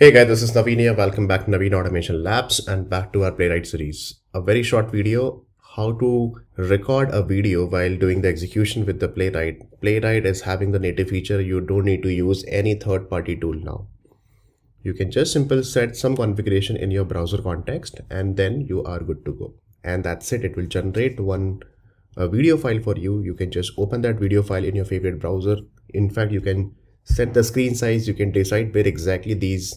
Hey guys, this is Naveen here. Welcome back to Naveen Automation Labs and back to our Playwright series. A very short video, how to record a video while doing the execution with the Playwright. Playwright is having the native feature. You don't need to use any third party tool now. You can just simply set some configuration in your browser context and then you are good to go. And that's it. It will generate one video file for you. You can just open that video file in your favorite browser. In fact, you can set the screen size. You can decide where exactly these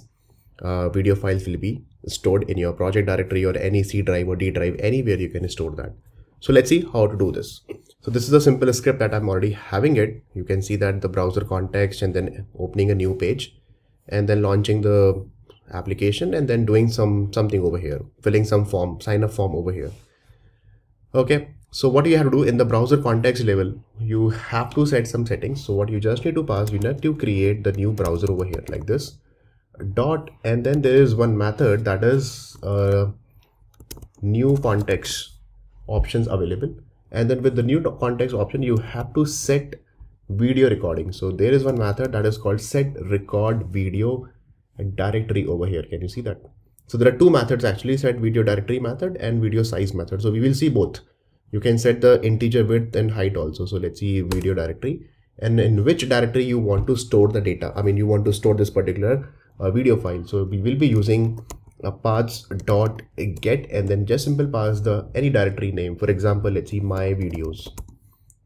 uh, video files will be stored in your project directory or any C drive or D drive, anywhere you can store that. So let's see how to do this. So this is a simple script that I'm already having it. You can see that the browser context and then opening a new page and then launching the application and then doing some something over here, filling some form, sign up form over here. Okay, so what you have to do in the browser context level, you have to set some settings. So what you just need to pass, you need to create the new browser over here like this dot and then there is one method that is uh, new context options available. And then with the new context option you have to set video recording. So there is one method that is called set record video directory over here. Can you see that? So there are two methods actually set video directory method and video size method. So we will see both. You can set the integer width and height also. So let's see video directory. And in which directory you want to store the data. I mean you want to store this particular video file. So we will be using a paths dot get and then just simple pass the any directory name. For example let's see my videos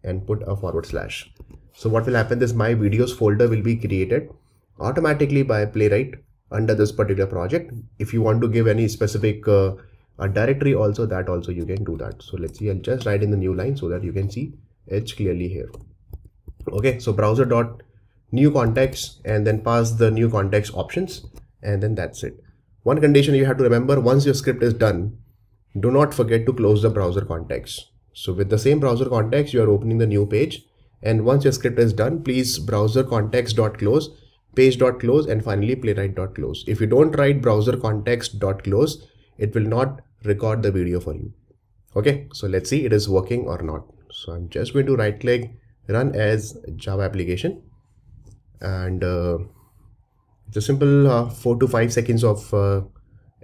and put a forward slash. So what will happen is my videos folder will be created automatically by playwright under this particular project. If you want to give any specific uh, a directory also that also you can do that. So let's see i'll just write in the new line so that you can see it clearly here. Okay so browser dot new context and then pass the new context options and then that's it. One condition you have to remember once your script is done, do not forget to close the browser context. So with the same browser context, you are opening the new page and once your script is done, please browser context dot close, page dot close and finally playwright dot close. If you don't write browser context dot close, it will not record the video for you. Okay, so let's see it is working or not. So I'm just going to right click run as Java application and uh, it's simple uh, four to five seconds of uh,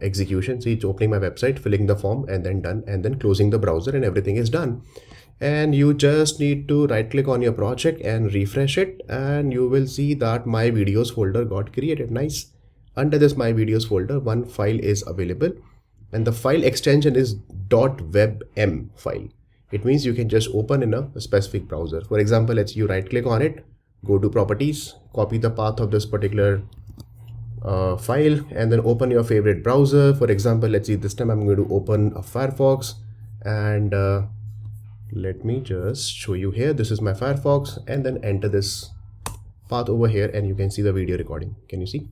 execution. See it's opening my website filling the form and then done and then closing the browser and everything is done. And you just need to right click on your project and refresh it and you will see that my videos folder got created. Nice. Under this my videos folder one file is available and the file extension is .webm file. It means you can just open in a specific browser. For example let's you right click on it go to properties copy the path of this particular uh, file and then open your favorite browser. For example let's see this time i'm going to open a firefox and uh, let me just show you here. This is my firefox and then enter this path over here and you can see the video recording. Can you see?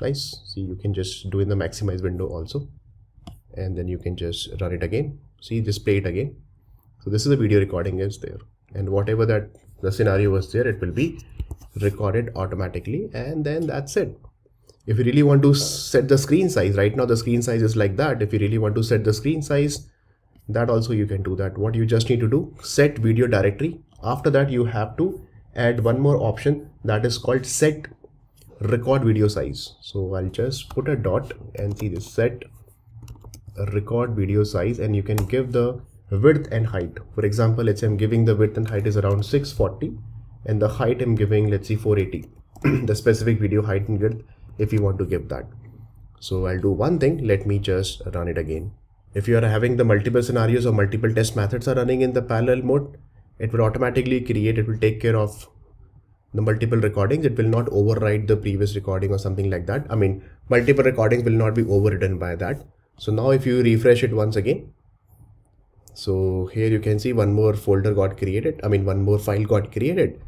Nice. See you can just do in the maximize window also. And then you can just run it again. See just play it again. So this is the video recording is there. And whatever that the scenario was there it will be recorded automatically and then that's it. If you really want to set the screen size right now the screen size is like that. If you really want to set the screen size that also you can do that. What you just need to do set video directory. After that you have to add one more option that is called set record video size. So i'll just put a dot and see this set record video size and you can give the width and height. For example let's say i'm giving the width and height is around 640 and the height i'm giving let's see 480 the specific video height and width if you want to give that. So i'll do one thing. Let me just run it again. If you are having the multiple scenarios or multiple test methods are running in the parallel mode it will automatically create it will take care of the multiple recordings. It will not override the previous recording or something like that. I mean multiple recordings will not be overridden by that. So now if you refresh it once again so here you can see one more folder got created. I mean one more file got created.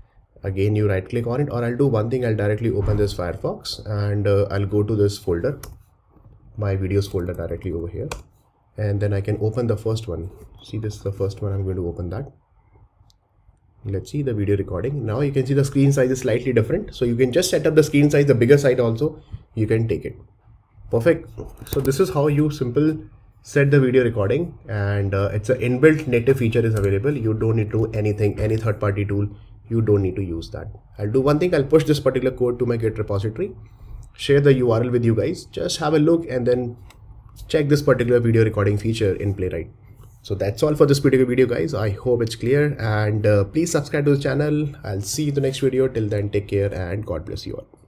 Again you right click on it or i'll do one thing. I'll directly open this firefox and uh, i'll go to this folder my videos folder directly over here. And then i can open the first one. See this is the first one. I'm going to open that. Let's see the video recording. Now you can see the screen size is slightly different. So you can just set up the screen size the bigger side also. You can take it. Perfect. So this is how you simple set the video recording and uh, it's an inbuilt native feature is available you don't need to anything any third party tool you don't need to use that. I'll do one thing, I'll push this particular code to my Git repository, share the URL with you guys, just have a look and then check this particular video recording feature in Playwright. So that's all for this particular video guys. I hope it's clear and uh, please subscribe to the channel. I'll see you in the next video. Till then, take care and God bless you all.